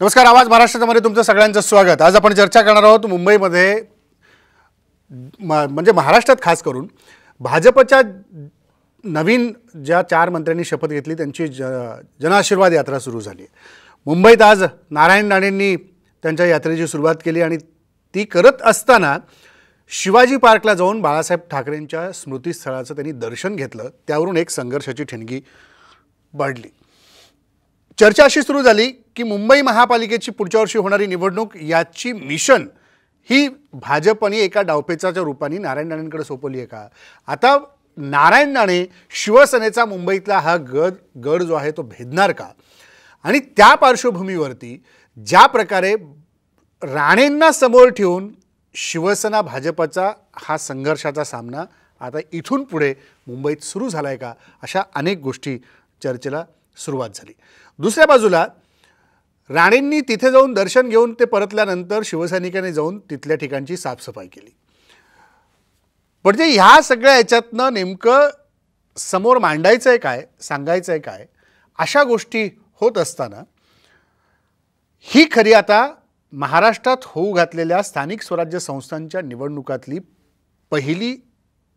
नमस्कार आवाज महाराष्ट्रामध्ये तुमचं सगळ्यांचं स्वागत. आज आपण चर्चा करणार आहोत मुंबईमध्ये म- म्हणजे महाराष्ट्रात खास करून भाजपच्या नवीन ज्या चार मंत्र्यांनी शपथ घेतली त्यांची ज जनआशीर्वाद यात्रा सुरू झाली. मुंबईत आज नारायण राणेंनी त्यांच्या यात्रेची सुरुवात केली आणि ती करत असताना शिवाजी पार्कला जाऊन बाळासाहेब ठाकरेंच्या स्मृतीस्थळाचं त्यांनी दर्शन घेतलं. त्यावरून एक संघर्षाची ठिणगी वाढली. चर्चा अशी सुरू झाली की मुंबई महापालिकेची पुढच्या वर्षी होणारी निवडणूक याची मिशन ही भाजपने एका डावपेचाच्या रूपाने नारायण राणेंकडे सोपवली आहे का? आता नारायण राणे शिवसेनेचा मुंबईतला हा गड गड जो आहे तो भेदणार का? आणि त्या पार्श्वभूमीवरती ज्या प्रकारे राणेंना समोर ठेवून शिवसेना भाजपचा हा संघर्षाचा सामना आता इथून पुढे मुंबईत सुरू झाला आहे का? अशा अनेक गोष्टी चर्चेला सुरुवात झाली. दुसऱ्या बाजूला राणेंनी तिथे जाऊन दर्शन घेऊन ते परतल्यानंतर शिवसैनिकांनी जाऊन तिथल्या ठिकाणची साफसफाई केली. म्हणजे ह्या सगळ्या याच्यातनं नेमकं समोर मांडायचं आहे काय सांगायचं आहे काय अशा गोष्टी होत असताना ही खरी आता महाराष्ट्रात होऊ घातलेल्या स्थानिक स्वराज्य संस्थांच्या निवडणुकातली पहिली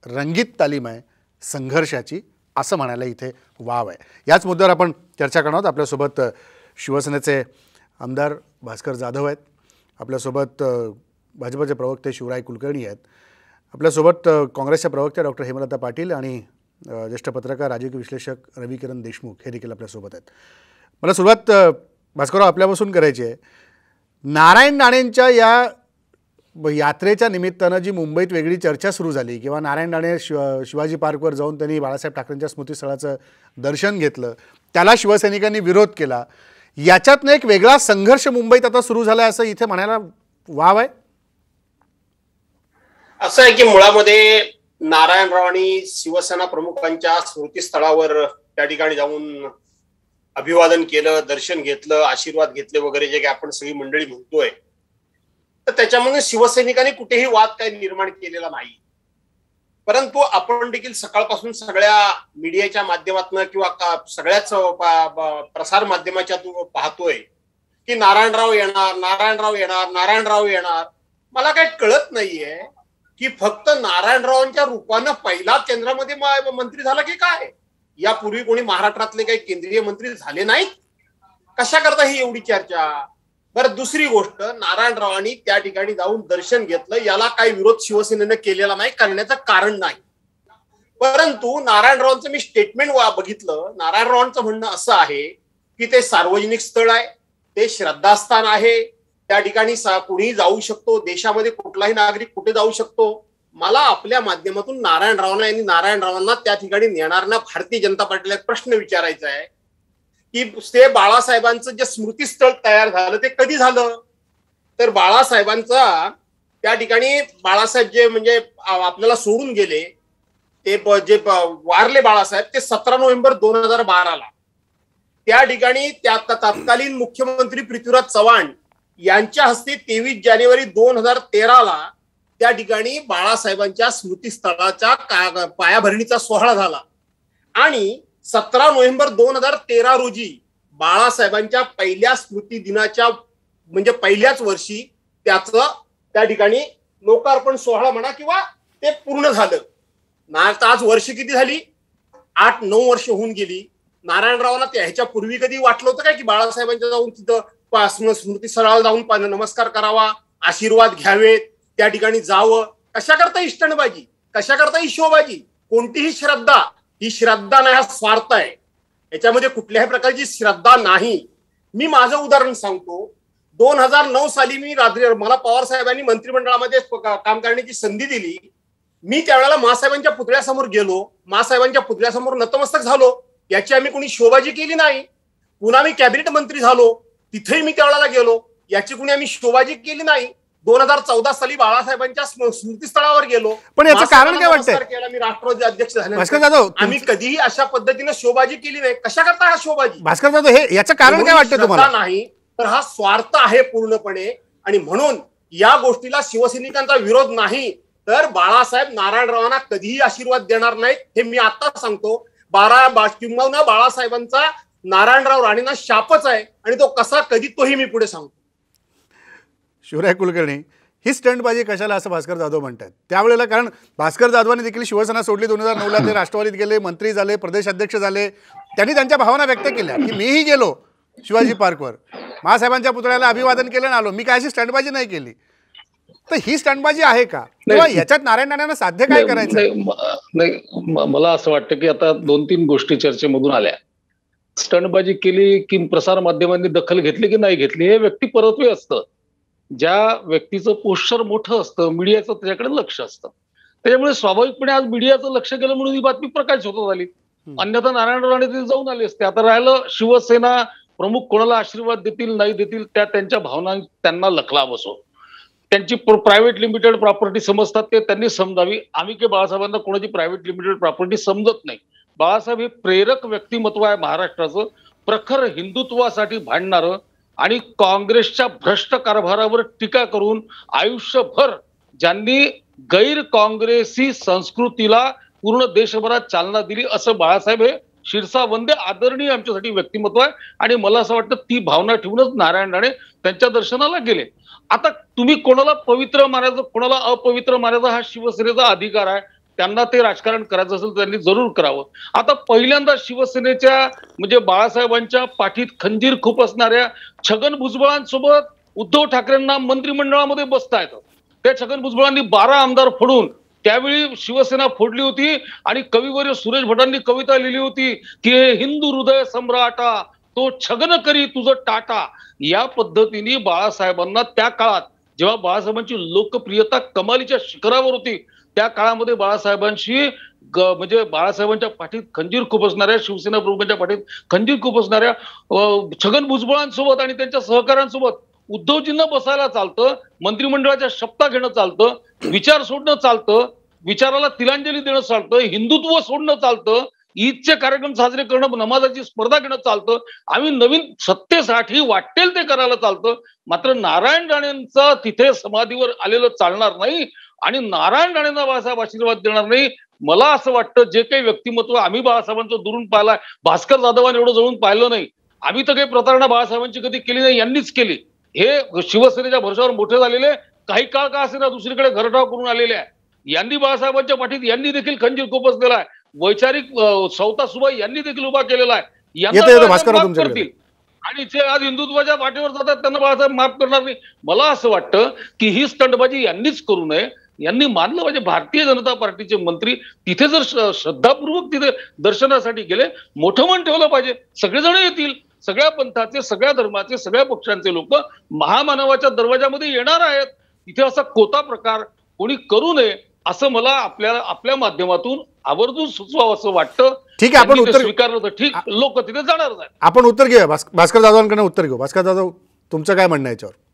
रंगीत तालीम आहे संघर्षाची असं म्हणायला इथे वाव आहे. याच मुद्द्यावर आपण चर्चा करणार आहोत. आपल्यासोबत शिवसेनेचे आमदार भास्कर जाधव आहेत. आपल्यासोबत भाजपचे प्रवक्ते शिवराय कुलकर्णी आहेत. आपल्यासोबत काँग्रेसच्या प्रवक्त्या डॉक्टर हेमलता पाटील आणि ज्येष्ठ पत्रकार राजकीय विश्लेषक रविकिरण देशमुख हे देखील आपल्यासोबत आहेत. मला सुरुवात भास्करराव आपल्यापासून करायची आहे. नारायण राणेंच्या या यात्रेच्या निमित्तानं जी मुंबईत वेगळी चर्चा सुरू झाली किंवा नारायण राणे शिव शिवाजी पार्कवर जाऊन त्यांनी बाळासाहेब ठाकरेंच्या स्मृतीस्थळाचं दर्शन घेतलं त्याला शिवसैनिकांनी विरोध केला. याच्यातनं एक वेगळा संघर्ष मुंबईत आता सुरू झाला असं इथे म्हणायला वाव आहे? असं आहे की मुळामध्ये नारायणरावांनी शिवसेना प्रमुखांच्या स्मृतीस्थळावर त्या ठिकाणी जाऊन अभिवादन केलं दर्शन घेतलं आशीर्वाद घेतले वगैरे जे काही आपण सगळी मंडळी म्हणतोय. तर त्याच्यामध्ये शिवसैनिकांनी कुठेही वाद काही निर्माण केलेला नाही. परंतु आपण देखील सकाळपासून सगळ्या मीडियाच्या माध्यमातून किंवा सगळ्याच प्रसार माध्यमाच्या पाहतोय की नारायणराव येणार नारायणराव येणार नारायणराव येणार. मला काही कळत नाहीये की फक्त नारायणरावांच्या रूपानं पहिला केंद्रामध्ये मंत्री झाला की काय? यापूर्वी कोणी महाराष्ट्रातले काही केंद्रीय मंत्री झाले नाहीत? कशा करता ही एवढी चर्चा? तर दुसरी गोष्ट नारायणरावांनी त्या ठिकाणी जाऊन दर्शन घेतलं. याला काही विरोध शिवसेनेनं केलेला नाही करण्याचं कारण नाही. परंतु नारायणरावांचं मी स्टेटमेंट बघितलं. नारायणरावांचं म्हणणं असं आहे की ते सार्वजनिक स्थळ आहे ते श्रद्धास्थान आहे. त्या ठिकाणी कुणीही जाऊ शकतो देशामध्ये कुठलाही नागरिक कुठे जाऊ शकतो. मला आपल्या माध्यमातून नारायणरावांना आणि नारायणरावांना त्या ठिकाणी नेणाऱ्यांना भारतीय जनता पार्टीला एक प्रश्न विचारायचा आहे. की ते बाळासाहेबांचं जे स्मृतीस्थळ तयार झालं ते कधी झालं? तर बाळासाहेबांचा त्या ठिकाणी बाळासाहेब जे म्हणजे आपल्याला सोडून गेले ते जे वारले बाळासाहेब ते सतरा नोव्हेंबर दोन हजार बाराला त्या ठिकाणी त्या तत्कालीन मुख्यमंत्री पृथ्वीराज चव्हाण यांच्या हस्ते तेवीस जानेवारी दोन हजार तेराला त्या ठिकाणी बाळासाहेबांच्या स्मृतीस्थळाच्या पायाभरणीचा सोहळा झाला. आणि सतरा नोव्हेंबर दोन हजार तेरा रोजी बाळासाहेबांच्या पहिल्या स्मृती दिनाच्या म्हणजे पहिल्याच वर्षी त्याचं त्या ठिकाणी लोकार्पण सोहळा म्हणा किंवा ते पूर्ण झालं. ना आज वर्ष किती झाली? आठ नऊ वर्ष होऊन गेली. नारायणरावांना त्या ह्याच्या पूर्वी कधी वाटलं होतं काय की बाळासाहेबांच्या जाऊन तिथं स्मृती स्म- जाऊन नमस्कार करावा आशीर्वाद घ्यावेत त्या ठिकाणी जावं. कशा करता इष्टणबाजी कशा करता ईशोबाजी कोणतीही श्रद्धा ही श्रद्धा नाही हा स्वार्थ आहे. याच्यामध्ये कुठल्याही प्रकारची श्रद्धा नाही. मी माझं उदाहरण सांगतो. दोन हजार नऊ साली मी रात्री मला पवार साहेबांनी मंत्रिमंडळामध्ये काम करण्याची संधी दिली. मी त्यावेळेला मासाहेबांच्या पुतळ्यासमोर गेलो. मासाहेबांच्या पुतळ्यासमोर नतमस्तक झालो. याची आम्ही कोणी शोभाजी केली नाही. पुन्हा मी कॅबिनेट मंत्री झालो. तिथेही मी त्यावेळेला गेलो. याची कुणी आम्ही शोभाजी केली नाही. दोन हजार चौदा साली बाळासाहेबांच्या स्म- स्मृतीस्थळावर गेलो. पण याचं कारण काय केला मी राष्ट्रवादी अध्यक्ष भास्कर झाल्यानंतर जाधव आम्ही कधीही अशा पद्धतीने शोभाजी केली नाही. कशा करता हा शोभाजी? भास्कर जाधव हे याचं कारण काय वाटतं तुम्हाला? नाही तर हा स्वार्थ आहे पूर्णपणे. आणि म्हणून या गोष्टीला शिवसैनिकांचा विरोध नाही तर बाळासाहेब नारायणरावांना कधीही आशीर्वाद देणार नाहीत हे मी आता सांगतो. बारा किंबहुना बाळासाहेबांचा नारायणराव राणेंना शापच आहे आणि तो कसा कधी तोही मी पुढे सांगतो. शिवराय कुलकर्णी ही स्टंटबाजी कशाला असं भास्कर जाधव म्हणतात त्यावेळेला कारण भास्कर जाधवांनी देखील शिवसेना सोडली दोन हजार नऊला ते राष्ट्रवादीत गेले मंत्री झाले प्रदेश अध्यक्ष झाले. त्यांनी त्यांच्या भावना व्यक्त केल्या की मीही गेलो शिवाजी पार्कवर. महासाहेबांच्या पुतळ्याला अभिवादन केलं आलो. मी काय अशी स्टंटबाजी नाही केली. तर ही स्टंटबाजी आहे का? तेव्हा याच्यात नारायण राणेंना साध्य काय करायचं? नाही मला असं वाटतं की आता दोन तीन गोष्टी चर्चेमधून आल्या. स्टंटबाजी केली की प्रसार माध्यमांनी दखल घेतली की नाही घेतली हे व्यक्ती परत्वे असतं. ज्या व्यक्तीचं पोस्टर मोठं असतं मीडियाचं त्याच्याकडे लक्ष असतं. त्याच्यामुळे स्वाभाविकपणे आज मीडियाचं लक्ष गेलं म्हणून ही बातमी प्रकाश होत आली अन्यथा नारायण राणे तिथे जाऊन आले असते. आता राहिलं शिवसेना प्रमुख कोणाला आशीर्वाद देतील नाही देतील त्या त्यांच्या भावना त्यांना लखला बसो त्यांची प्रायव्हेट लिमिटेड प्रॉपर्टी समजतात ते त्यांनी समजावी. आम्ही काही बाळासाहेबांना कोणाची प्रायव्हेट लिमिटेड प्रॉपर्टी समजत नाही. बाळासाहेब हे प्रेरक व्यक्तिमत्व आहे महाराष्ट्राचं. प्रखर हिंदुत्वासाठी भांडणारं आणि काँग्रेसच्या भ्रष्ट कारभारावर टीका करून आयुष्यभर ज्यांनी गैर काँग्रेसी संस्कृतीला पूर्ण देशभरात चालना दिली असं बाळासाहेब हे शिरसा वंदे आदरणीय आमच्यासाठी व्यक्तिमत्व आहे. आणि मला असं वाटतं ती भावना ठेवूनच नारायण राणे त्यांच्या दर्शनाला गेले. आता तुम्ही कोणाला पवित्र मारायचं कोणाला अपवित्र मारायचा हा शिवसेनेचा अधिकार आहे. त्यांना ते राजकारण करायचं असेल तर त्यांनी जरूर करावं. आता पहिल्यांदा शिवसेनेच्या म्हणजे बाळासाहेबांच्या पाठीत खंजीर खूप असणाऱ्या छगन भुजबळांसोबत उद्धव ठाकरेंना मंत्रिमंडळामध्ये बसता येतं त्या छगन भुजबळांनी बारा आमदार फोडून त्यावेळी शिवसेना फोडली होती आणि कविवर्य सुरेश भटांनी कविता लिहिली होती की हे हिंदू हृदय सम्राटा तो छगन करी तुझं टाटा. या पद्धतीने बाळासाहेबांना त्या काळात जेव्हा बाळासाहेबांची लोकप्रियता कमालीच्या शिखरावर होती त्या काळामध्ये बाळासाहेबांशी म्हणजे बाळासाहेबांच्या पाठीत खंजीर खूप असणाऱ्या शिवसेना प्रमुखांच्या पाठीत खंजीर खूप असणाऱ्या छगन भुजबळांसोबत आणि त्यांच्या सहकाऱ्यांसोबत उद्धवजींना बसायला चालतं मंत्रिमंडळाच्या शपथा घेणं चालतं विचार सोडणं चालतं विचाराला तिलांजली देणं चालतं हिंदुत्व सोडणं चालतं ईदचे कार्यक्रम साजरे करणं नमाजाची स्पर्धा घेणं चालतं आम्ही नवीन सत्तेसाठी वाटेल ते करायला चालतं मात्र नारायण राणेंचा तिथे समाधीवर आलेलं चालणार नाही आणि नारायण राणेंना बाळासाहेब आशीर्वाद देणार नाही. मला असं वाटतं जे काही व्यक्तिमत्व आम्ही बाळासाहेबांचं दुरून पाहिलाय भास्कर जाधवांनी एवढं जळून पाहिलं नाही. आम्ही तर काही प्रतारणा बाळासाहेबांची कधी केली नाही यांनीच केली. हे शिवसेनेच्या भरोशावर मोठे झालेले काही काळ का असेना दुसरीकडे घरटाव करून आलेले आहे. यांनी बाळासाहेबांच्या पाठीत यांनी देखील खंजीर खोपसलेला आहे. वैचारिक सौता सुबाई यांनी देखील उभा केलेला आहे. यांना. करतील. आणि जे आज हिंदुत्वाच्या पाठीवर जातात त्यांना बाळासाहेब माफ करणार नाही. मला असं वाटतं की ही स्टंटबाजी यांनीच करू नये. यांनी मानलं पाहिजे भारतीय जनता पार्टीचे मंत्री तिथे जर श्र- श्रद्धापूर्वक तिथे दर्शनासाठी गेले मोठं मन ठेवलं पाहिजे. सगळेजण येतील. सगळ्या पंथाचे सगळ्या धर्माचे सगळ्या पक्षांचे लोक महामानवाच्या दरवाजामध्ये येणार आहेत. तिथे असा कोता प्रकार कोणी करू नये असं मला आपल्याला आपल्या माध्यमातून आवर्जून सुचवावं असं वाटतं. ठीक आहे, आपण उत्तर- स्वीकारलं तर ठीक. लोक तिथे जाणार आपण उत्तर घेऊया. भास भास्कर जाधवांकडे उत्तर घेऊ. भास्कर जाधव तुमचं काय म्हणणं याच्यावर?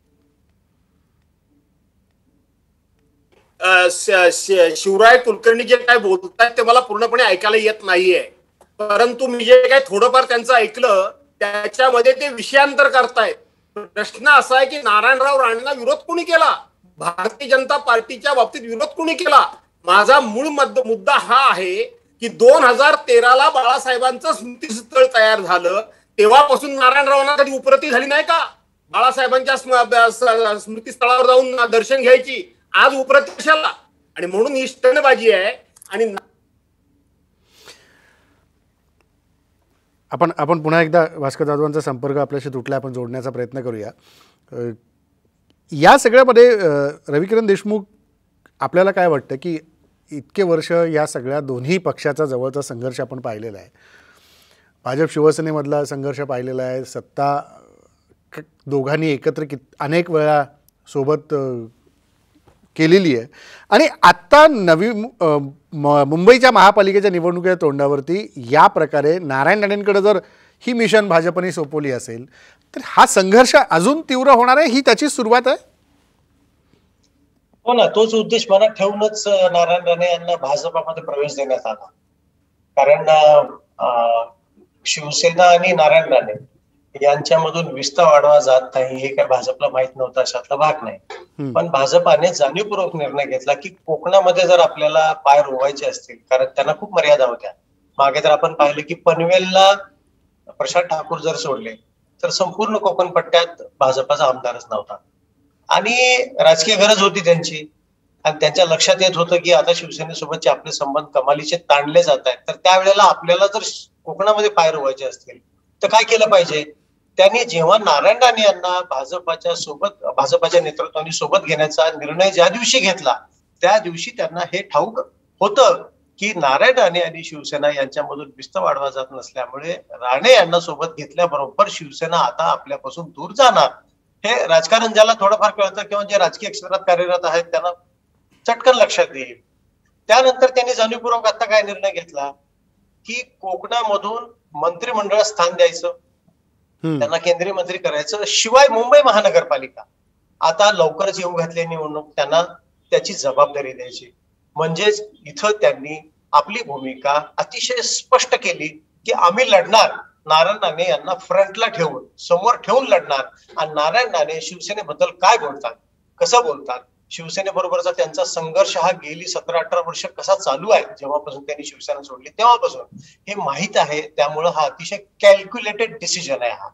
शिवराय कुलकर्णी जे काय बोलतात ते मला पूर्णपणे ऐकायला येत नाहीये. परंतु मी जे काय थोडंफार त्यांचं ऐकलं त्याच्यामध्ये ते विषयांतर करतायत. प्रश्न असा आहे की नारायणराव राणेंना विरोध कोणी केला? भारतीय जनता पार्टीच्या बाबतीत विरोध कोणी केला? माझा मूळ मुद्दा हा आहे की दोन हजार तेराला बाळासाहेबांचं स्मृतीस्थळ तयार झालं. तेव्हापासून नारायणरावांना कधी उपरती झाली नाही का? बाळासाहेबांच्या स्मृतीस्थळावर जाऊन दर्शन घ्यायची. आज उपरती आणि म्हणून ही आहे आणि आपण आपण पुन्हा एकदा भास्कर जाधवांचा संपर्क आपल्याशी तुटला आपण जोडण्याचा प्रयत्न करूया. या सगळ्यामध्ये रविकिरण देशमुख आपल्याला काय वाटतं की इतके वर्ष या सगळ्या दोन्ही पक्षाचा जवळचा संघर्ष आपण पाहिलेला आहे. भाजप शिवसेनेमधला संघर्ष पाहिलेला आहे. सत्ता दोघांनी एकत्र कित अनेक वेळा सोबत केलेली आहे. आणि आत्ता नवी मुंबईच्या महापालिकेच्या निवडणुकीच्या तोंडावरती या प्रकारे नारायण राणेंकडे जर ही मिशन भाजपने सोपवली असेल तर हा संघर्ष अजून तीव्र होणार आहे ही त्याची सुरुवात आहे? हो ना तोच उद्देश मनात ठेवूनच नारायण राणे यांना भाजपामध्ये प्रवेश देण्यात आला. कारण शिवसेना आणि नारायण राणे यांच्यामधून विस्ता वाढवा जात नाही हे काय भाजपला माहीत नव्हतं अशातला भाग नाही. पण भाजपाने जाणीवपूर्वक निर्णय घेतला की कोकणामध्ये जर आपल्याला पाय रोवायचे असतील कारण त्यांना खूप मर्यादा होत्या. मागे तर आपण पाहिलं की पनवेलला प्रशांत ठाकूर जर सोडले तर संपूर्ण कोकण पट्ट्यात भाजपाचा आमदारच नव्हता. आणि राजकीय गरज होती त्यांची. आणि त्यांच्या लक्षात येत होतं की आता शिवसेनेसोबतचे आपले संबंध कमालीचे ताणले जात आहेत. तर त्यावेळेला आपल्याला जर कोकणामध्ये पायर व्हायचे असतील तर काय केलं पाहिजे? त्यांनी जेव्हा नारायण राणे यांना भाजपाच्या सोबत भाजपाच्या नेतृत्वाने सोबत घेण्याचा निर्णय ज्या दिवशी घेतला त्या दिवशी त्यांना हे ठाऊक होतं की नारायण राणे आणि शिवसेना यांच्यामधून बिस्त वाढवा जात नसल्यामुळे राणे यांना सोबत घेतल्याबरोबर शिवसेना आता आपल्यापासून दूर जाणार. हे राजकारण ज्याला थोडंफार कळतं किंवा जे राजकीय क्षेत्रात कार्यरत आहेत त्यांना चटकन लक्षात येईल. त्यानंतर त्यांनी जाणीवपूर्वक आता काय निर्णय घेतला? की कोकणामधून मंत्रिमंडळात स्थान द्यायचं. त्यांना केंद्रीय मंत्री करायचं शिवाय मुंबई महानगरपालिका. आता लवकरच येऊ घातली निवडणूक त्यांना त्याची जबाबदारी द्यायची. म्हणजेच इथं त्यांनी आपली भूमिका अतिशय स्पष्ट केली की आम्ही लढणार नारायण राणे यांना फ्रंटला ठेवून समोर ठेवून लढणार. आणि नारायण राणे शिवसेनेबद्दल काय बोलतात कसं बोलतात शिवसेनेबरोबरचा त्यांचा संघर्ष हा गेली सतरा अठरा वर्ष कसा चालू आहे जेव्हापासून त्यांनी शिवसेना सोडली तेव्हापासून. हे माहीत आहे त्यामुळं हा अतिशय कॅल्क्युलेटेड डिसिजन आहे हा.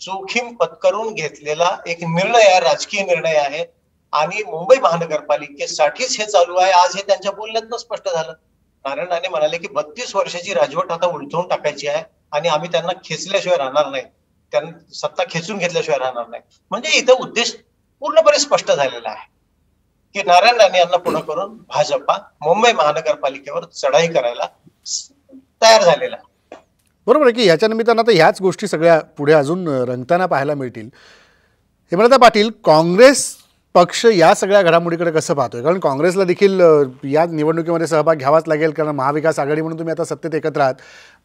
जोखीम पत्करून घेतलेला एक निर्णय आहे राजकीय निर्णय आहे. आणि मुंबई महानगरपालिकेसाठीच हे चालू आहे. आज हे त्यांच्या बोलण्यातनं स्पष्ट झालं. नारायण राणे म्हणाले की बत्तीस वर्षाची राजवट आता उलथवून टाकायची आहे आणि आम्ही त्यांना खेचल्याशिवाय राहणार नाही. त्यांना सत्ता खेचून घेतल्याशिवाय राहणार नाही. म्हणजे इथं उद्देश पूर्णपणे स्पष्ट झालेला आहे. की नारायण राणे यांना पुढे करून भाजपा मुंबई महानगरपालिकेवर चढाई करायला तयार झालेला बरोबर आहे की ह्याच्या निमित्तानं आता ह्याच गोष्टी सगळ्या पुढे अजून रंगताना पाहायला मिळतील. हेमलता पाटील काँग्रेस पक्ष या सगळ्या घडामोडीकडे कसं पाहतोय? कारण काँग्रेसला देखील या निवडणुकीमध्ये सहभाग घ्यावाच लागेल कारण महाविकास आघाडी म्हणून तुम्ही आता सत्तेत एकत्र आहात.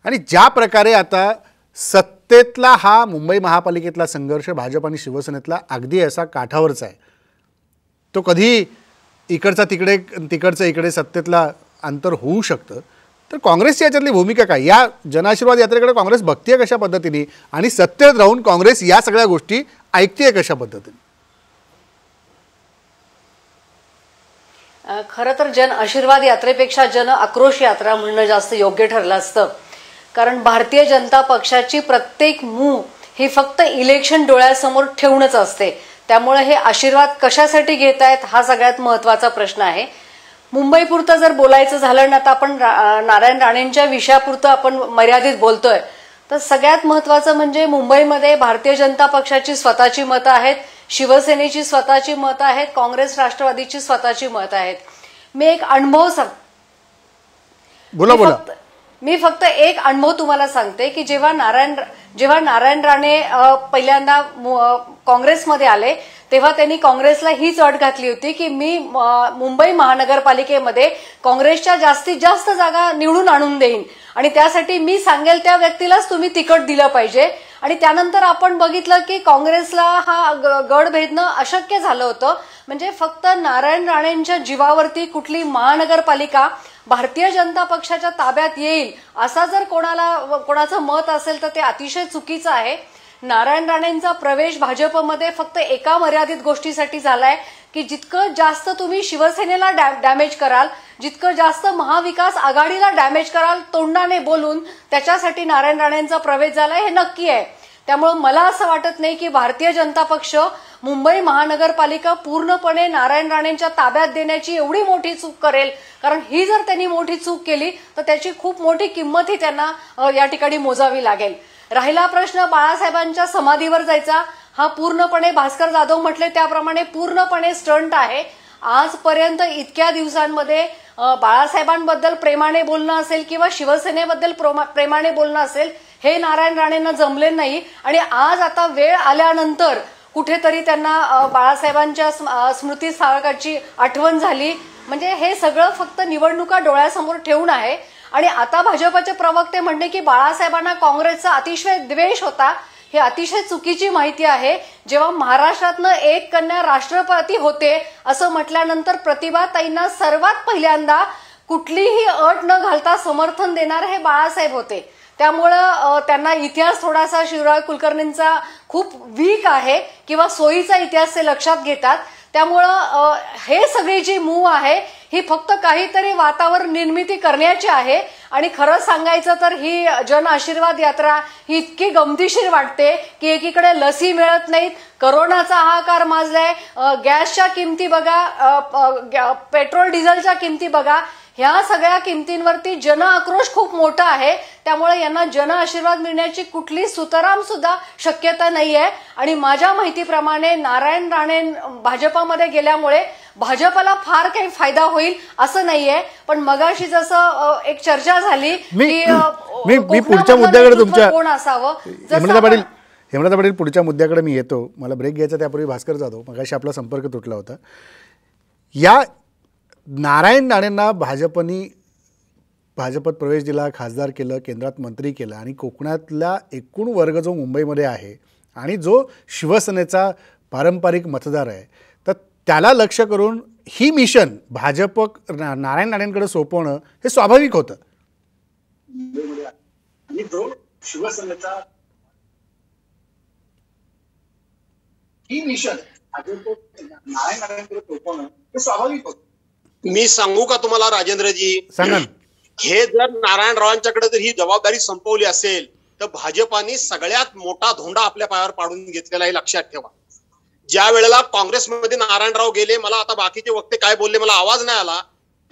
आणि ज्या प्रकारे आता सत्तेतला हा मुंबई महापालिकेतला संघर्ष भाजप आणि शिवसेनेतला अगदी असा काठावरचा आहे. तो कधी इकडचा तिकडे तिकडचं इकडे सत्तेतला अंतर होऊ शकतं. तर काँग्रेसची याच्यातली भूमिका काय? या जनाशीर्वाद यात्रेकडे काँग्रेस बघतीये कशा पद्धतीने आणि सत्तेत राहून काँग्रेस या सगळ्या गोष्टी ऐकतीये कशा पद्धतीने? खरं तर जन आशीर्वाद यात्रेपेक्षा जन आक्रोश यात्रा म्हणणं जास्त योग्य ठरलं असतं. कारण भारतीय जनता पक्षाची प्रत्येक मूव ही फक्त इलेक्शन डोळ्यासमोर ठेवूनच असते. त्यामुळे हे आशीर्वाद कशासाठी घेत आहेत हा सगळ्यात महत्त्वाचा प्रश्न आहे. मुंबईपुरतं जर बोलायचं झालं ना आता आपण नारायण राणेंच्या विषयापुरतं आपण मर्यादित बोलतोय. तर सगळ्यात महत्वाचं म्हणजे मुंबईमध्ये भारतीय जनता पक्षाची स्वतःची मतं आहेत शिवसेनेची स्वतःची मतं आहेत काँग्रेस राष्ट्रवादीची स्वतःची मतं आहेत. मी एक अनुभव सांग बोला बोला. मी फक्त एक अनुभव तुम्हाला सांगते की जेव्हा नारायण जेव्हा नारायण राणे पहिल्यांदा काँग्रेसमध्ये आले तेव्हा त्यांनी काँग्रेसला हीच अट घातली होती की मी मुंबई महानगरपालिकेमध्ये काँग्रेसच्या जास्तीत जास्त जागा निवडून आणून देईन. आणि त्यासाठी मी सांगेल त्या व्यक्तीलाच तुम्ही तिकट दिलं पाहिजे. आणि त्यानंतर आपण बघितलं की काँग्रेसला हा ग- गड भेदणं अशक्य झालं होतं. म्हणजे फक्त नारायण राणेंच्या जीवावरती कुठली महानगरपालिका भारतीय जनता पक्षाच्या ताब्यात येईल असा जर कोणाला कोणाचं मत असेल तर ते अतिशय चुकीचं आहे. नारायण राणेंचा प्रवेश भाजपमध्ये फक्त एका मर्यादित गोष्टीसाठी झालाय की जितकं जास्त तुम्ही शिवसेनेला डॅ- डॅमेज कराल जितकं जास्त महाविकास आघाडीला डॅमेज कराल तोंडाने बोलून त्याच्यासाठी नारायण राणेंचा प्रवेश झालाय हे नक्की आहे. त्यामुळं मला असं वाटत नाही की भारतीय जनता पक्ष मुंबई महानगरपालिका पूर्णपणे नारायण राणेंच्या ताब्यात देण्याची एवढी मोठी चूक करेल. कारण ही जर त्यांनी मोठी चूक केली तर त्याची खूप मोठी किंमतही त्यांना या ठिकाणी मोजावी लागेल. राहिला प्रश्न बाळासाहेबांच्या समाधीवर जायचा. हा पूर्णपणे भास्कर जाधव म्हटले त्याप्रमाणे पूर्णपणे स्टंट आहे. आजपर्यंत इतक्या दिवसांमध्ये बाळासाहेबांबद्दल प्रेमाने बोलणं असेल किंवा शिवसेनेबद्दल प्रोमा- प्रेमाने बोलणं असेल हे नारायण राणेंना जमले नाही. आणि आज आता वेळ आल्यानंतर कुठेतरी त्यांना बाळासाहेबांच्या स्म- स्मृती स्थानकाची आठवण झाली. म्हणजे हे सगळं फक्त निवडणुका डोळ्यासमोर ठेवून आहे. आणि आता भाजपचे प्रवक्ते म्हणणे की बाळासाहेबांना काँग्रेसचा अतिशय द्वेष होता. हे अतिशय चुकीची माहिती आहे. जेव्हा महाराष्ट्रातनं एक कन्या राष्ट्रपती होते असं म्हटल्यानंतर प्रतिभाताईंना सर्वात पहिल्यांदा कुठलीही अट न घालता समर्थन देणारे हे बाळासाहेब होते. त्यामुळं त्यांना इतिहास थोडासा शिवराय कुलकर्णींचा खूप वीक आहे किंवा सोयीचा इतिहास ते लक्षात घेतात. त्यामुळं हे सगळी जी मूव आहे ही फक्त काहीतरी वातावरण निर्मिती करण्याची आहे. आणि खरं सांगायचं तर ही जन आशीर्वाद यात्रा ही इतकी गमतीशीर वाटते की एकीकडे लसी मिळत नाहीत करोनाचा हाहाकार माजलाय गॅसच्या किमती बघा गॅ- पेट्रोल डिझेलच्या किमती बघा ह्या सगळ्या किमतींवरती जन आक्रोश खूप मोठा आहे. त्यामुळे यांना जन आशीर्वाद मिळण्याची कुठली सुतराम सुद्धा शक्यता नाहीये. आणि माझ्या माहितीप्रमाणे नारायण राणे भाजपामध्ये गेल्यामुळे भाजपाला फार काही फायदा होईल असं नाहीये. पण मगाशी जसं एक चर्चा झाली की पुढच्या मुद्द्याकडे तुमच्या कोण असावं? जसं हेमलता पाटील पुढच्या मुद्द्याकडे मी येतो. मला ब्रेक घ्यायचा त्यापूर्वी भास्कर जाधव. मगाशी आपला संपर्क तुटला होता. या नारायण राणेंना भाजपनी भाजपत प्रवेश दिला खासदार केलं केंद्रात मंत्री केलं आणि कोकणातला एकूण वर्ग जो मुंबईमध्ये आहे आणि जो शिवसेनेचा पारंपरिक मतदार आहे तर त्याला लक्ष करून ही मिशन भाजप ना- नारायण राणेंकडे सोपवणं हे स्वाभाविक होतं. आणि जो शिवसेनेचा ही मिशन भाजप नारायण राणेंकडे सोपवणं हे स्वाभाविक होतं. मी सांगू का तुम्हाला राजेंद्रजी? सांगा. हे जर नारायणरावांच्याकडे जर ही जबाबदारी संपवली असेल तर भाजपाने सगळ्यात मोठा धोंडा आपल्या पायावर पाडून घेतलेला आहे लक्षात ठेवा. ज्या वेळेला काँग्रेसमध्ये नारायणराव गेले मला आता बाकीचे वक्ते काय बोलले मला आवाज नाही आला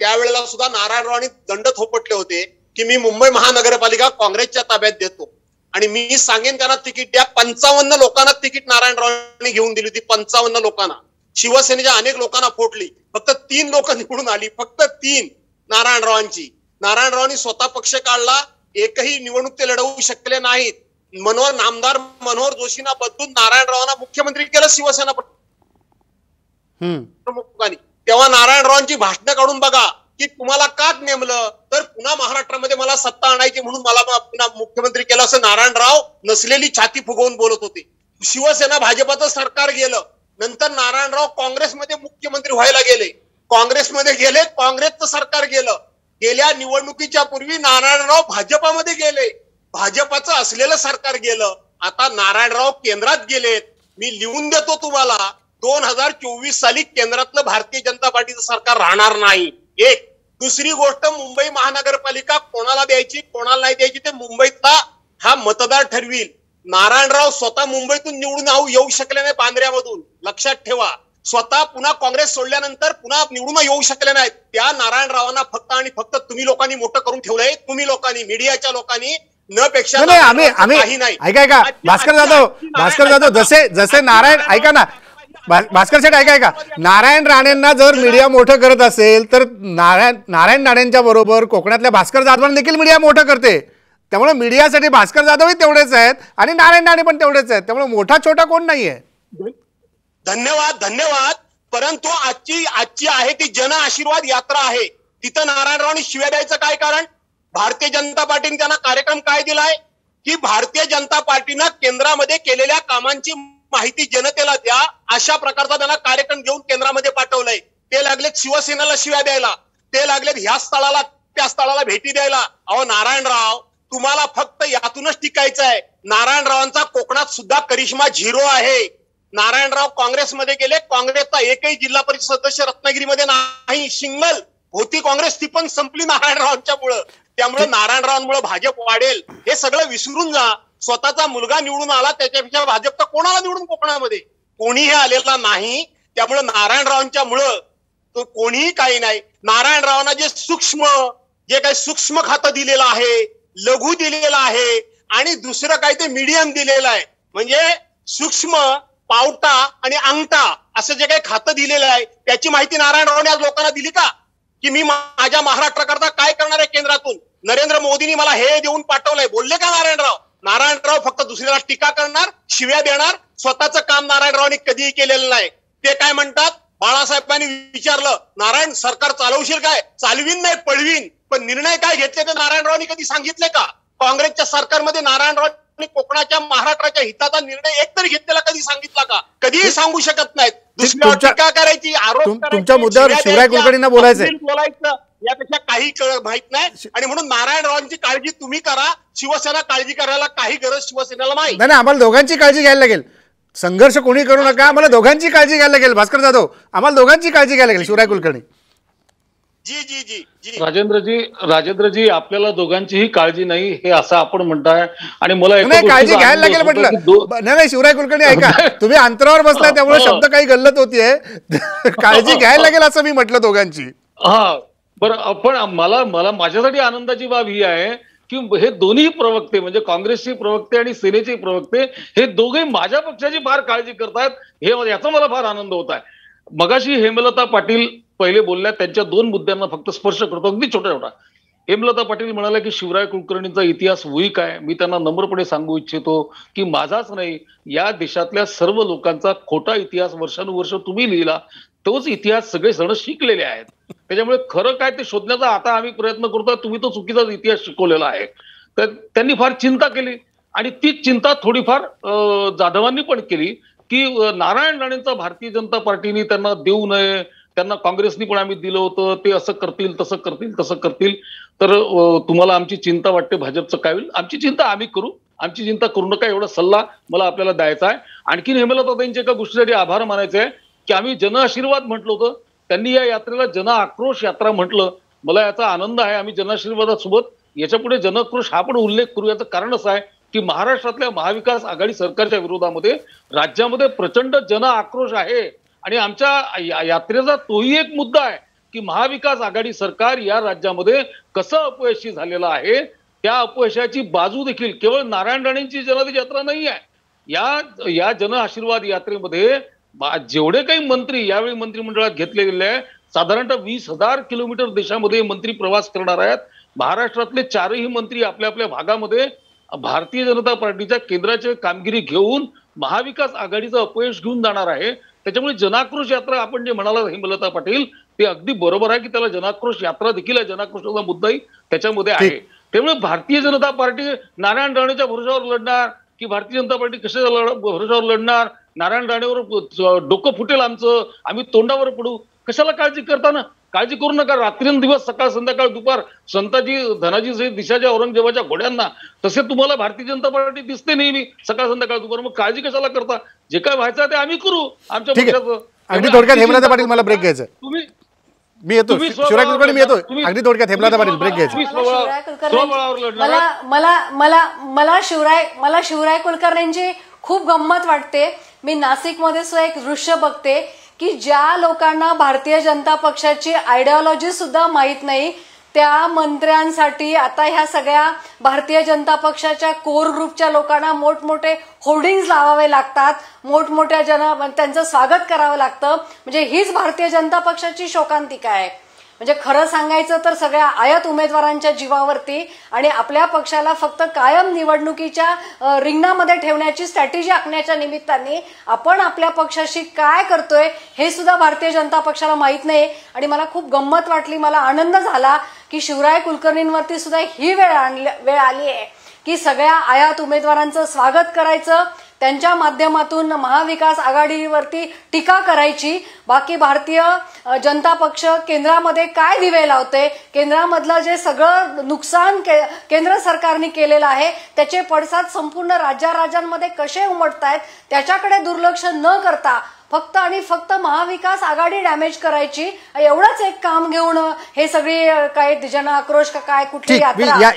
त्यावेळेला सुद्धा नारायणरावांनी दंड थोपटले होते की मी मुंबई महानगरपालिका काँग्रेसच्या ताब्यात देतो. आणि मी सांगेन त्यांना तिकीट द्या पंचावन्न लोकांना तिकीट नारायणरावांनी घेऊन दिली होती पंचावन्न लोकांना. शिवसेनेच्या अनेक लोकांना फोडली. फक्त तीन लोक निवडून आली. फक्त तीन. नारायणरावांची. नारायणरावांनी स्वतः पक्ष काढला. एकही निवडणूक ते लढवू शकले नाहीत. मनोहर नामदार मनोहर जोशींना बदलून नारायणरावांना मुख्यमंत्री केलं शिवसेना हम्म. प्रमुखांनी. तेव्हा नारायणरावांची भाषणं काढून बघा. की तुम्हाला का नेमलं? तर पुन्हा महाराष्ट्रामध्ये मला सत्ता आणायची म्हणून मला पुन्हा मुख्यमंत्री केलं असं नारायणराव नसलेली छाती फुगवून बोलत होते. शिवसेना भाजपाचं सरकार गेलं. नंतर नारायणराव काँग्रेसमध्ये मुख्यमंत्री व्हायला गेले. काँग्रेसमध्ये गेले काँग्रेसचं सरकार गेलं. गेल्या निवडणुकीच्या पूर्वी नारायणराव भाजपामध्ये गेले. भाजपाचं असलेलं सरकार गेलं. आता नारायणराव केंद्रात गेलेत. मी लिहून देतो तुम्हाला दोन हजार चोवीस साली केंद्रातलं भारतीय जनता पार्टीचं सरकार राहणार नाही. एक दुसरी गोष्ट मुंबई महानगरपालिका कोणाला द्यायची कोणाला नाही द्यायची ते मुंबईतला हा मतदार ठरविल. नारायणराव स्वतः मुंबईतून निवडून येऊ येऊ शकले नाही बांद्र्यामधून. लक्षात ठेवा. स्वतः पुन्हा काँग्रेस सोडल्यानंतर पुन्हा निवडून येऊ शकले नाहीत. त्या नारायणरावांना फक्त आणि फक्त तुम्ही लोकांनी मोठं करून ठेवलंय तुम्ही लोकांनी मीडियाच्या लोकांनी न पेक्षा आम्ही आम्ही ऐका ऐका. भास्कर जाधव भास्कर जाधव जसे जसे नारायण ऐका ना. भास्कर शेठ ऐका ऐका. नारायण राणेंना जर मीडिया मोठं करत असेल तर नारायण नारायण राणेंच्या बरोबर कोकणातल्या भास्कर जाधवांना देखील मीडिया मोठं करते. त्यामुळे मीडियासाठी भास्कर जाधवही तेवढेच आहेत आणि नारायण राणे पण तेवढेच आहेत. त्यामुळे मोठा छोटा कोण नाहीये? धन्यवाद धन्यवाद. परंतु आजची आजची आहे ती जन आशीर्वाद यात्रा आहे. तिथं नारायणरावांनी शिव्या द्यायचं काय कारण? भारतीय जनता पार्टीने त्यांना कार्यक्रम काय दिलाय? की भारतीय जनता पार्टीनं केंद्रामध्ये केलेल्या कामांची माहिती जनतेला द्या. अशा प्रकारचा त्यांना कार्यक्रम घेऊन केंद्रामध्ये पाठवलंय. ते लागलेत शिवसेनेला शिव्या द्यायला. ते लागलेत ह्या स्थळाला त्या स्थळाला भेटी द्यायला. अहो नारायणराव तुम्हाला फक्त यातूनच टिकायचं आहे नारायणरावांचा कोकणात सुद्धा करिश्मा झिरो आहे. नारायणराव काँग्रेसमध्ये गेले. काँग्रेसचा एकही जिल्हा परिषद सदस्य रत्नागिरीमध्ये नाही. सिंगल होती काँग्रेस ती पण संपली नारायणरावांच्यामुळं. त्यामुळे नारायणरावांमुळे भाजप वाढेल. हे सगळं विसरून जा. स्वतःचा मुलगा निवडून आला त्याच्यापेक्षा भाजपचा कोणाला निवडून कोकणामध्ये? कोणीही आलेला नाही. त्यामुळे नारायणरावांच्या मुळं तो कोणीही काही नाही. नारायणरावांना जे सूक्ष्म जे काही सूक्ष्म खातं दिलेलं आहे लघु दिलेलं आहे आणि दुसरं काही ते मीडियम दिलेलं आहे. म्हणजे सूक्ष्म पावटा आणि अंगठा असं जे काही खातं दिलेलं आहे त्याची माहिती नारायणरावने आज लोकांना दिली का? की मी माझ्या महाराष्ट्राकरता काय करणार आहे केंद्रातून? नरेंद्र मोदींनी मला हे देऊन पाठवलंय. बोलले का नारायणराव नारायणराव फक्त दुसऱ्याला टीका करणार शिव्या देणार स्वतःचं काम नारायणरावांनी कधीही केलेलं नाही. ते काय म्हणतात? बाळासाहेबांनी विचारलं नारायण सरकार चालवशील काय? चालवीन नाही पळवीन. पण निर्णय काय घेतले ते नारायणरावांनी कधी सांगितले का? काँग्रेसच्या सरकारमध्ये नारायणरावांनी कोकणाच्या महाराष्ट्राच्या हिताचा निर्णय एकतरी घेतलेला कधी सांगितला का? कधीही सांगू शकत नाहीत. दुसऱ्यावर टीका करायची आरोप तुमच्या मुद्द्यावर शिवराय कुलकर्णींना. अश्लील बोलायचं यापेक्षा काही माहीत नाही. आणि म्हणून नारायणरावांची काळजी तुम्ही करा. शिवसेना काळजी करायला काही गरज शिवसेनेला नाही नाही आम्हाला दोघांची काळजी घ्यायला लागेल. संघर्ष कोणी करू नका आम्हाला दोघांची काळजी घ्यायला लागेल भास्कर जाधव. आम्हाला दोघांची काळजी घ्यायला लागेल शिवराय कुलकर्णी. जी जी जी जी. राजेंद्रजी राजेंद्रजी आपल्याला दोघांचीही काळजी नाही हे असं आपण म्हणताय. आणि मला काळजी घ्यायला लागेल म्हटलं. नाही नाही, शिवराय कुलकर्णी ऐका. तुम्ही अंतरावर बसलाय त्यामुळे. शब्द काही गल्लत होतीये. काळजी घ्यायला लागेल असं मी म्हटलं दोघांची. हा बरं पण मला मला माझ्यासाठी आनंदाची बाब ही आहे की हे दोन्ही प्रवक्ते म्हणजे काँग्रेसचे प्रवक्ते आणि सेनेचे प्रवक्ते हे दोघे माझ्या पक्षाची फार काळजी करतायत. हे याचा मला फार आनंद होत आहे. मगाशी हेमलता पाटील पहिले बोलल्या त्यांच्या दोन मुद्द्यांना फक्त स्पर्श करतो. अगदी छोटा छोटा हेमलता पाटील म्हणाल्या की शिवराय कुलकर्णींचा इतिहास होई आहे मी त्यांना नम्रपणे सांगू इच्छितो की माझाच नाही या देशातल्या सर्व लोकांचा खोटा इतिहास वर्षानुवर्ष तुम्ही लिहिला तोच इतिहास सगळे जण शिकलेले आहेत. त्याच्यामुळे खरं काय ते शोधण्याचा आता आम्ही प्रयत्न करतो तुम्ही तो चुकीचाच इतिहास शिकवलेला आहे. तर त्यांनी फार चिंता केली आणि तीच चिंता थोडीफार जाधवांनी पण केली की नारायण राणेंचा भारतीय जनता पार्टीने त्यांना देऊ नये त्यांना काँग्रेसनी पण आम्ही दिलं होतं ते असं करतील तसं करतील तसं करतील. तर तुम्हाला आमची चिंता वाटते भाजपचं काय होईल? आमची चिंता आम्ही करू. आमची चिंता करू नका एवढा सल्ला मला आपल्याला द्यायचा आहे. आणखीन हेमलताताईंच्या एका गोष्टीसाठी आभार मानायचे आहे की आम्ही जन आशीर्वाद म्हटलं होतं. त्यांनी या यात्रेला जन आक्रोश यात्रा म्हटलं. मला याचा आनंद आहे आम्ही जनआशीर्वादासोबत याच्यापुढे जनआक्रोश हा पण उल्लेख करू. याचं कारण असं आहे की महाराष्ट्रातल्या महाविकास आघाडी सरकारच्या विरोधामध्ये राज्यामध्ये प्रचंड जन आक्रोश आहे. आणि आमच्या या- यात्रेचा तोही एक मुद्दा आहे की महाविकास आघाडी सरकार या राज्यामध्ये कसं अपयशी झालेलं आहे त्या अपयशाची बाजू देखील केवळ नारायण राणेंची जनादेश यात्रा नाही आहे. या या जन आशीर्वाद यात्रेमध्ये जेवढे काही मंत्री यावेळी मंत्रिमंडळात घेतले गेले आहे साधारणतः वीस हजार किलोमीटर देशामध्ये मंत्री प्रवास करणार आहेत. महाराष्ट्रातले चारही मंत्री आपल्या आपल्या भागामध्ये भारतीय जनता पार्टीच्या केंद्राची कामगिरी घेऊन महाविकास आघाडीचं अपयश घेऊन जाणार आहे. त्याच्यामुळे जनाक्रोश यात्रा आपण जे म्हणाला हेमलता पाटील ते अगदी बरोबर आहे की त्याला जनाक्रोश यात्रा देखील आहे. जनाक्रोशाचा मुद्दाही त्याच्यामध्ये आहे. त्यामुळे भारतीय जनता पार्टी नारायण राणेच्या भरोशावर लढणार की भारतीय जनता पार्टी कशाच्या लढ- भरोशावर लढणार? नारायण राणेवर डोकं फुटेल आमचं. आम्ही तोंडावर पडू. कशाला काळजी करताना? काळजी करू नका. रात्रींदिवस सकाळ संध्याकाळ दुपार संताजी धनाजी सहित दिशाच्या औरंगजेबाच्या घोड्यांना. तसे तुम्हाला भारतीय जनता पार्टी दिसते नेहमी. सकाळ संध्याकाळ दुपार. मग काळजी कशाला करता? जे काय व्हायचं आहे ते आम्ही करू. आमच्या. पक्षाचं. अगदी थोडक्यात हेमलता पाटील मला ब्रेक. घ्यायचा. तुम्ही मी येतो. शिवराय कुलकर्णी मी येतो. अगदी थोडक्यात हेमलता पाटील ब्रेक घ्यायचा मला मला मला मला शिवराय मला शिवराय कुलकर्णींची खूप गंमत वाटते. मी नाशिकमध्ये सुद्धा एक दृश्य बघते. की ज्या लोकांना भारतीय जनता पक्षाची आयडिओलॉजी सुद्धा माहीत नाही त्या मंत्र्यांसाठी आता ह्या सगळ्या भारतीय जनता पक्षाच्या कोर ग्रुपच्या लोकांना मोठमोठे होर्डिंग्ज लावावे लागतात. मोठमोठ्या जन त्यांचं स्वागत करावं लागतं. म्हणजे हीच भारतीय जनता पक्षाची शोकांतिका आहे. म्हणजे खरं सांगायचं तर सगळ्या आयात उमेदवारांच्या जीवावरती आणि आपल्या पक्षाला फक्त कायम निवडणुकीच्या रिंगणामध्ये ठेवण्याची स्ट्रॅटेजी आखण्याच्या निमित्ताने आपण आपल्या पक्षाशी काय करतोय हे सुद्धा भारतीय जनता पक्षाला माहीत नाही. आणि मला खूप गंमत वाटली मला आनंद झाला की शिवराय कुलकर्णींवरती सुद्धा ही वेळ आणली वेळ आली आहे की सगळ्या आयात उमेदवारांचं स्वागत करायचं त्यांच्या माध्यमातून महाविकास आघाडीवरती टीका करायची. बाकी भारतीय जनता पक्ष केंद्रामध्ये काय दिवे लावते? केंद्रामधलं जे सगळं नुकसान के, केंद्र सरकारने केलेलं आहे त्याचे पडसाद संपूर्ण राज्या राज्यांमध्ये कसे उमटतायत? त्याच्याकडे दुर्लक्ष न करता फक्त आणि फक्त महाविकास आघाडी डॅमेज करायची एवढंच एक काम घेऊन हे सगळी काय जन आक्रोश का काय कुठली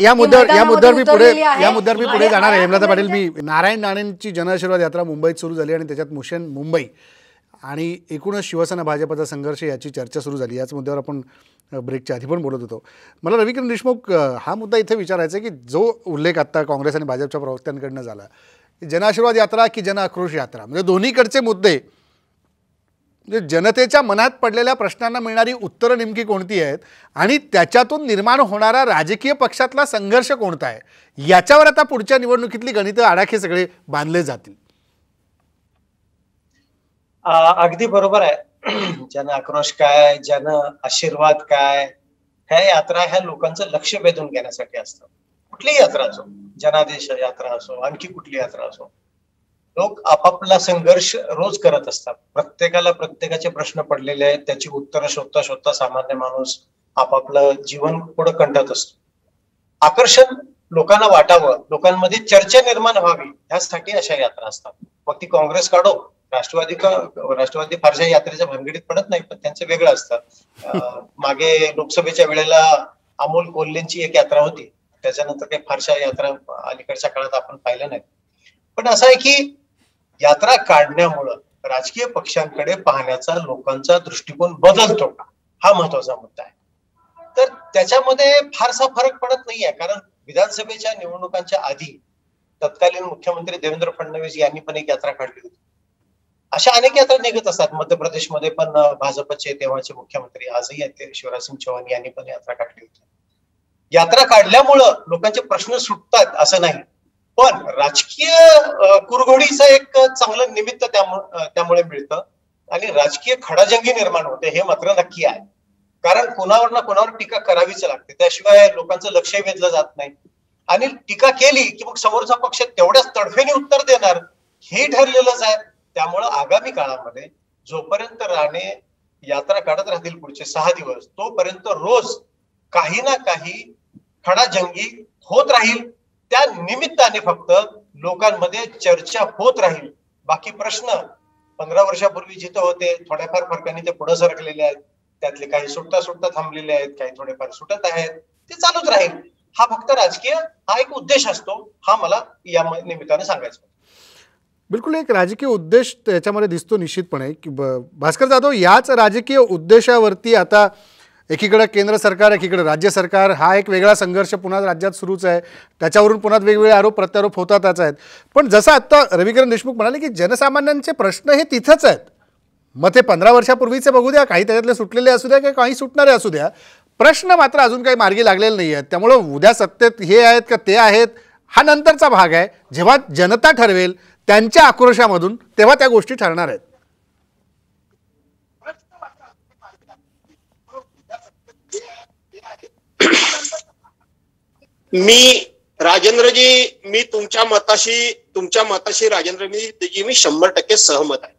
या मुद्द्यावर या मुद्द्यावर मी पुढे. या मुद्द्यावर मी पुढे जाणार आहे. हेमलता पाटील मी नारायण राणेंची जनआशीर्वाद यात्रा मुंबईत सुरू झाली आणि त्याच्यात मुशन मुंबई आणि एकूणच शिवसेना भाजपचा संघर्ष याची चर्चा सुरू झाली. याच मुद्द्यावर आपण ब्रेकच्या आधी पण बोलत होतो. मला रविकिरण देशमुख हा मुद्दा इथे विचारायचा आहे की जो उल्लेख आत्ता काँग्रेस आणि भाजपच्या प्रवक्त्यांकडनं झाला जनआशीर्वाद यात्रा की जनआक्रोश यात्रा? म्हणजे दोन्हीकडचे मुद्दे म्हणजे जनतेच्या मनात पडलेल्या प्रश्नांना मिळणारी उत्तरं नेमकी कोणती आहेत? आणि त्याच्यातून निर्माण होणारा राजकीय पक्षातला संघर्ष कोणता आहे? याच्यावर आता पुढच्या निवडणुकीतली गणितं आडाखे सगळे बांधले जातील. अगदी बरोबर आहे. जन आक्रोश काय जन आशीर्वाद काय ह्या यात्रा ह्या लोकांचं लक्ष वेधून घेण्यासाठी असतं. कुठलीही यात्रा असो जनादेश यात्रा असो आणखी कुठली यात्रा असो लोक आपापला संघर्ष रोज करत असतात. प्रत्येकाला प्रत्येकाचे प्रश्न पडलेले आहेत. त्याची उत्तरं शोधता शोधता सामान्य माणूस आपापलं जीवन पुढे कंटत असतो. आकर्षण लोकांना वाटावं लोकांमध्ये चर्चा निर्माण व्हावी ह्यासाठी अशा यात्रा असतात. मग ती काँग्रेस काढो. राष्ट्रवादी का- राष्ट्रवादी फारशा यात्रेच्या भानगडीत पडत नाही पण त्यांचं वेगळं असतं. मागे लोकसभेच्या वेळेला अमोल कोल्हेंची एक यात्रा होती. त्याच्यानंतर काही फारशा यात्रा अलीकडच्या काळात आपण पाहिलं नाही. पण असं आहे की यात्रा काढण्यामुळं राजकीय पक्षांकडे पाहण्याचा लोकांचा दृष्टिकोन बदलतो का हा महत्त्वाचा मुद्दा आहे. तर त्याच्यामध्ये फारसा फरक पडत नाहीये कारण विधानसभेच्या निवडणुकांच्या आधी तत्कालीन मुख्यमंत्री देवेंद्र फडणवीस यांनी पण एक यात्रा काढली होती. अशा अनेक यात्रा निघत असतात. मध्य प्रदेशमध्ये पण भाजपचे तेव्हाचे मुख्यमंत्री आजही ते शिवराज सिंग चौहान यांनी पण यात्रा काढली होती. यात्रा काढल्यामुळं लोकांचे प्रश्न सुटतात असं नाही. पण राजकीय कुरघोडीचं एक चांगलं निमित्त त्यामुळे त्यामुळे मिळतं. आणि राजकीय खडाजंगी निर्माण होते हे मात्र नक्की आहे. कारण कोणावर ना कोणावर टीका करावीच लागते. त्याशिवाय लोकांचं लक्ष वेधलं जात नाही. आणि टीका केली की मग समोरचा पक्ष तेवढ्याच तडफेने उत्तर देणार हे ठरलेलंच आहे. त्यामुळं आगामी काळामध्ये जोपर्यंत राणे यात्रा काढत राहतील पुढचे सहा दिवस तोपर्यंत रोज काही ना काही खडाजंगी होत राहील. त्या निमित्ताने फक्त लोकांमध्ये चर्चा होत राहील. बाकी प्रश्न पंधरा वर्षापूर्वी जिथं होते थोड्याफार फरकाने ते पुढे सरकलेले आहेत. त्यातले काही सुटता सुटता थांबलेले आहेत काही थोडेफार सुटत आहेत. ते चालूच राहील. हा फक्त राजकीय हा एक उद्देश असतो. हा मला या निमित्ताने सांगायचं बिलकुल एक राजकीय उद्देश त्याच्यामध्ये दिसतो निश्चितपणे की भास्कर जाधव याच राजकीय उद्देशावरती आता एकीकडे केंद्र सरकार एकीकडे राज्य सरकार. हा एक वेगळा संघर्ष पुन्हा राज्यात सुरूच आहे. त्याच्यावरून पुन्हा वेगवेगळे आरोप प्रत्यारोप होतातच आहेत. पण जसं आत्ता रविकिरण देशमुख म्हणाले की जनसामान्यांचे प्रश्न हे तिथंच आहेत. मग ते पंधरा वर्षापूर्वीचे बघू द्या. काही त्याच्यातले सुटलेले असू द्या किंवा काही सुटणारे असू द्या. प्रश्न मात्र अजून काही मार्गी लागलेले नाही आहेत. त्यामुळं उद्या सत्तेत हे आहेत का ते आहेत हा नंतरचा भाग आहे. जेव्हा जनता ठरवेल त्यांच्या आक्रोशामधून तेव्हा त्या गोष्टी ठरणार आहेत. मी राजेंद्रजी मी तुमच्या मताशी तुमच्या मताशी राजेंद्रजी मी शंभर टक्के सहमत आहे.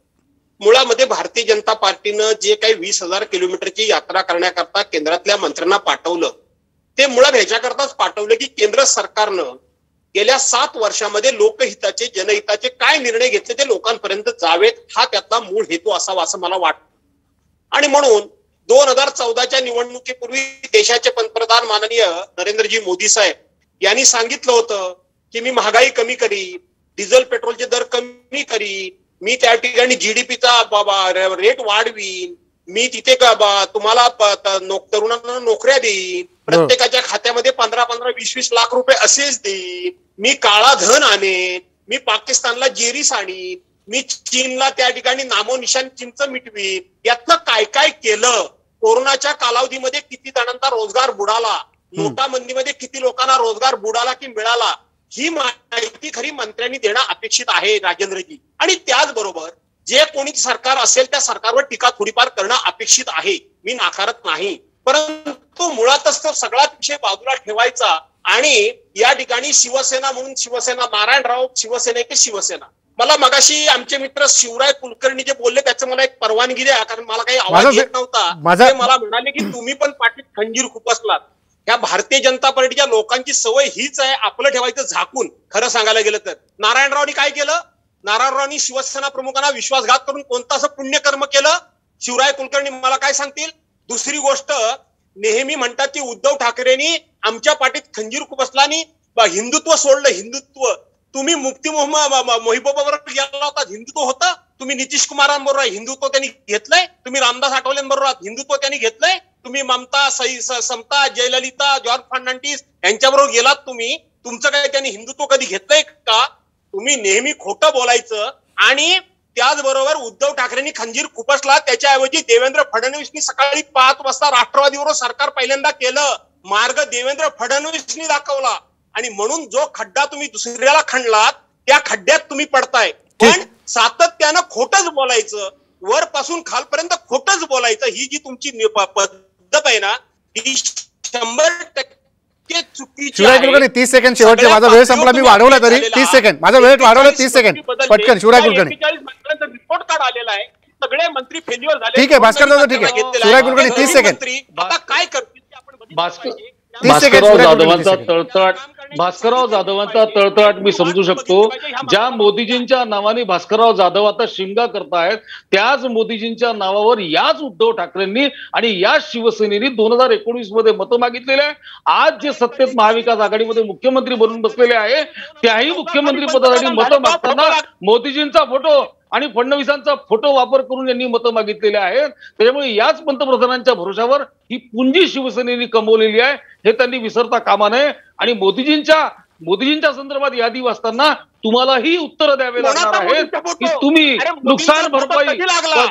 मुळामध्ये भारतीय जनता पार्टीनं जे काही वीस हजार किलोमीटरची यात्रा करण्याकरता केंद्रातल्या मंत्र्यांना पाठवलं ते मुळात ह्याच्याकरताच पाठवलं की केंद्र सरकारनं गेल्या सात वर्षामध्ये लोकहिताचे जनहिताचे काय निर्णय घेतले ते लोकांपर्यंत जावेत हा त्यातला मूळ हेतू असावा असं मला वाटतं. आणि म्हणून दोन हजार चौदाच्या निवडणुकीपूर्वी देशाचे पंतप्रधान माननीय नरेंद्रजी मोदी साहेब यांनी सांगितलं होतं की मी महागाई कमी करी डिझेल पेट्रोलचे दर कमी करी मी त्या ठिकाणी जीडीपीचा रेट वाढवीन मी तिथे तुम्हाला तरुणांना नोकऱ्या देईन प्रत्येकाच्या खात्यामध्ये पंधरा पंधरा वीस वीस लाख रुपये असेच देईन मी काळा धन आणेन मी पाकिस्तानला जेरीस आणीन मी चीनला त्या ठिकाणी नामोनिशान चिंच मिटवीन यातलं काय काय केलं? कोरोनाच्या कालावधीमध्ये किती जणांचा रोजगार बुडाला नोटाबंदीमध्ये किती लोकांना रोजगार बुडाला की मिळाला ही माहिती खरी मंत्र्यांनी देणं अपेक्षित आहे राजेंद्रजी. आणि त्याचबरोबर जे कोणी सरकार असेल त्या सरकारवर टीका थोडीफार करणं अपेक्षित आहे. मी नाकारत नाही. परंतु मुळातच तो सगळा विषय बाजूला ठेवायचा आणि या ठिकाणी शिवसेना म्हणून शिवसेना नारायणराव शिवसेना की शिवसेना. मला मगाशी आमचे मित्र शिवराय कुलकर्णी जे बोलले त्याचं मला एक परवानगी द्या कारण मला काही आवाज येत नव्हता. ते मला म्हणाले की तुम्ही पण पाठीत खंजीर खुपसलात ह्या भारतीय जनता पार्टीच्या लोकांची सवय हीच आहे आपलं ठेवायचं झाकून. खरं सांगायला गेलं तर. नारायणरावनी काय केलं? नारायणरावनी शिवसेना प्रमुखांना विश्वासघात करून कोणतं असं पुण्यकर्म केलं? शिवराय कुलकर्णी मला काय सांगतील? दुसरी गोष्ट नेहमी म्हणतात की उद्धव ठाकरेंनी आमच्या पाठीत खंजीर खुपसला आणि हिंदुत्व सोडलं हिंदुत्व. तुम्ही मुक्ती मोहिबाबरोबर गेला होता हिंदुत्व होतं. तुम्ही नितीश कुमारांबरोबर हिंदुत्व त्यांनी घेतलंय. तुम्ही रामदास आठवलेंबरोबर हिंदुत्व त्यांनी घेतलंय. तुम्ही ममता सई समता जयललिता जॉर्ज फर्नांडिस यांच्याबरोबर गेलात तुम्ही. तुमचं काय त्यांनी हिंदुत्व कधी घेतलंय का? तुम्ही नेहमी खोटं बोलायचं आणि त्याचबरोबर उद्धव ठाकरेंनी खंजीर खुपसला. त्याच्याऐवजी देवेंद्र फडणवीसनी सकाळी पाच वाजता राष्ट्रवादीवर सरकार पहिल्यांदा केलं. मार्ग देवेंद्र फडणवीसनी दाखवला. आणि म्हणून जो खड्डा तुम्ही दुसऱ्याला खणलात त्या खड्ड्यात तुम्ही पडताय पण सातत्यानं खोटच बोलायचं वरपासून खालपर्यंत खोटच बोलायचं ही जी तुमची पद्धत आहे ना ही शंभर टक्के चुकीची तीस सेकंड शेवटचे माझा वेळ संपला मी वाढवला तरी तीस. सेकंड माझा वेळ वाढवला तीस 41 सेकंड. पटकन शिवराय कुलकर्णी 41 मंत्र्यांचा रिपोर्ट कार्ड आलेला आहे सगळे मंत्री फेल्युअर झाले ठीक आहे, भास्कर दादा, ठीक आहे. शिवराय कुलकर्णी, 30 सेकंड. मंत्री आता काय करतील ते आपण भास्कर-. तीस भास्करराव जाधवांचा. तळतळाट भास्करराव जाधवांचा तळतळाट मी समजू शकतो. ज्या मोदीजींच्या नावाने भास्करराव जाधव आता शिमगा करतायत त्याच मोदीजींच्या नावावर याच उद्धव ठाकरेंनी आणि याच शिवसेनेनी दोन हजार एकोणीसमध्ये मतं मागितलेले आहे आज जे सत्तेत महाविकास आघाडीमध्ये मुख्यमंत्री बनून बसलेले आहे त्याही मुख्यमंत्री पदासाठी मतं मागताना मोदीजींचा फोटो आणि फडणवीसांचा फोटो वापर करून यांनी मतं मागितलेले आहेत. त्याच्यामुळे याच पंतप्रधानांच्या भरोशावर ही पुंजी शिवसेनेने कमवलेली आहे. हे त्यांनी विसरता कामा नये. आणि मोदीजींच्या मोदीजींच्या संदर्भात यादी वाचताना तुम्हालाही उत्तर द्यावे लागणार आहेत की तुम्ही नुकसान भरपाई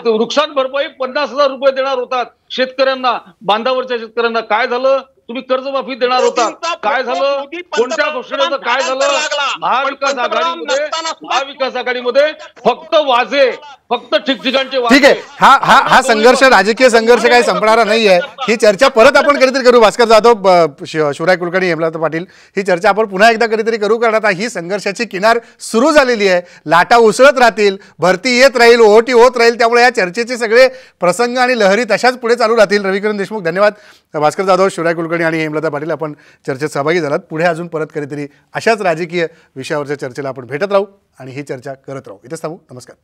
नुकसान भरपाई पन्नास हजार रुपये देणार होतात शेतकऱ्यांना बांधावरच्या शेतकऱ्यांना. काय झालं? तुम्ही कर्जमाफी देणार होतात काय झालं? कोणत्या घोषणेचं काय झालं? महाविकास आघाडीमध्ये महाविकास आघाडीमध्ये फक्त वाजे फक्त ठिकठिकाणचे ठीक वाजे आहे. हा हा हा संघर्ष राजकीय संघर्ष काही संपणारा नाहीये. ही चर्चा परत आपण कधीतरी करू. भास्कर जाधव शिवराय कुलकर्णी हेमलता पाटील ही चर्चा आपण पुन्हा एकदा कधीतरी करू कारण आता ही संघर्षाची किनार सुरू झालेली आहे. लाटा उसळत राहतील भरती येत राहील ओहोटी होत राहील त्यामुळे या चर्चेचे सगळे प्रसंग आणि लहरी तशाच पुढे चालू राहतील. रविकिरण देशमुख धन्यवाद. भास्कर जाधव शिवराय कुलकर्णी आणि हेमलता पाटील आपण चर्चेत सहभागी झालात. पुढे अजून परत कधीतरी अशाच राजकीय विषयावरच्या चर्चेला आपण भेटत राहू आणि ही चर्चा करत राहू. इथेच थांबू. नमस्कार.